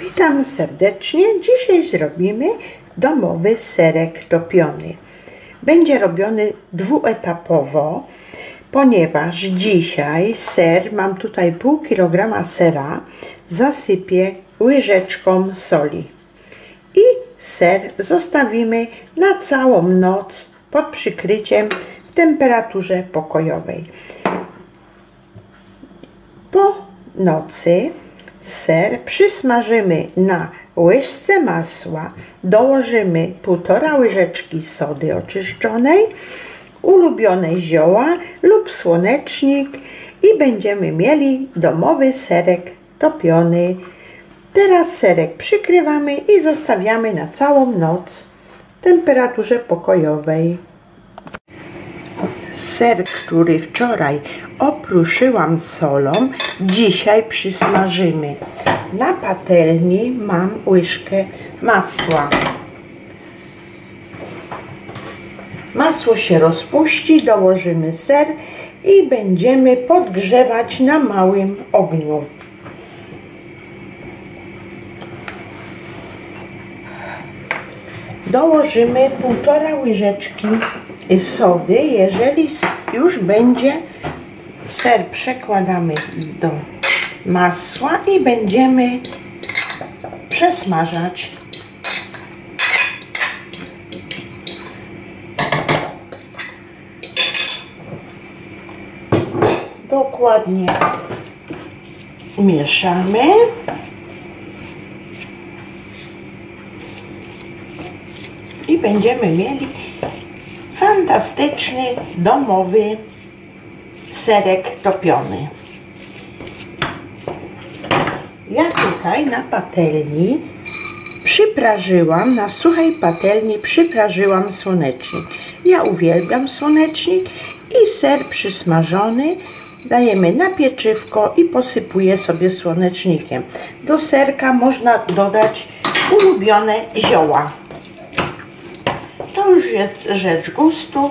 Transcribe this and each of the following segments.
Witam serdecznie. Dzisiaj zrobimy domowy serek topiony. Będzie robiony dwuetapowo, ponieważ dzisiaj ser, mam tutaj pół kilograma sera, zasypię łyżeczką soli. I ser zostawimy na całą noc pod przykryciem w temperaturze pokojowej. Po nocy ser przysmażymy na łyżce masła, dołożymy półtora łyżeczki sody oczyszczonej, ulubione zioła lub słonecznik i będziemy mieli domowy serek topiony. Teraz serek przykrywamy i zostawiamy na całą noc w temperaturze pokojowej. Ser, który wczoraj opruszyłam solą, dzisiaj przysmażymy. Na patelni mam łyżkę masła. Masło się rozpuści, dołożymy ser i będziemy podgrzewać na małym ogniu. Dołożymy półtora łyżeczki sody. Jeżeli już będzie ser przekładamy do masła i będziemy przesmażać. Dokładnie mieszamy. I będziemy mieli fantastyczny domowy serek topiony. Ja tutaj na patelni przyprażyłam, na suchej patelni przyprażyłam słonecznik. Ja uwielbiam słonecznik i ser przysmażony dajemy na pieczywko i posypuję sobie słonecznikiem. Do serka można dodać ulubione zioła. To już jest rzecz gustu.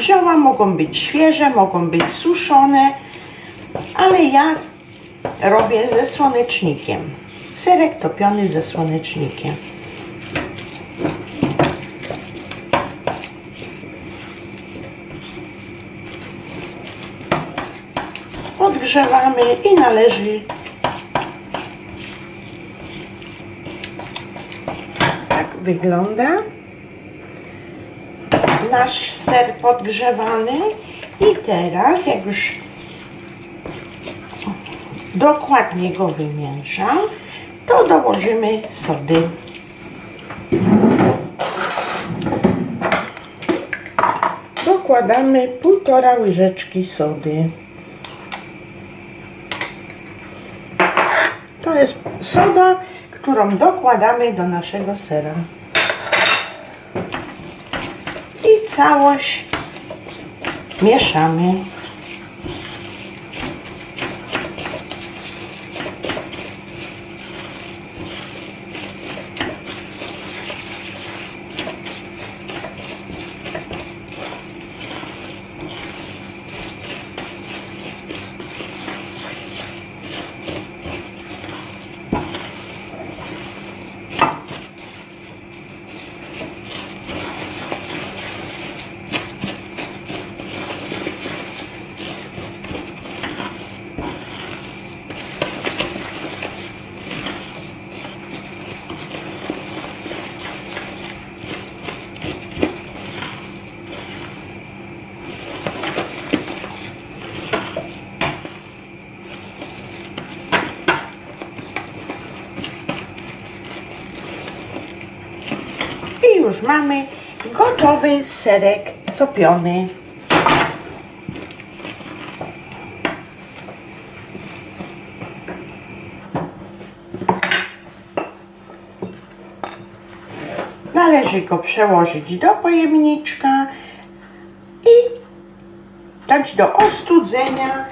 Zioła mogą być świeże, mogą być suszone, ale ja robię ze słonecznikiem. Serek topiony ze słonecznikiem. Podgrzewamy i należy tak wygląda nasz ser podgrzewany i teraz jak już dokładnie go wymieszam, to dołożymy sody. Dokładamy półtora łyżeczki sody. To jest soda, którą dokładamy do naszego sera. I całość mieszamy. Już mamy gotowy serek topiony. Należy go przełożyć do pojemniczka i dać do ostudzenia.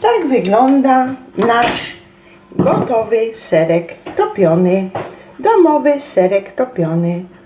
Tak wygląda nasz gotowy serek topiony domowy serek topiony.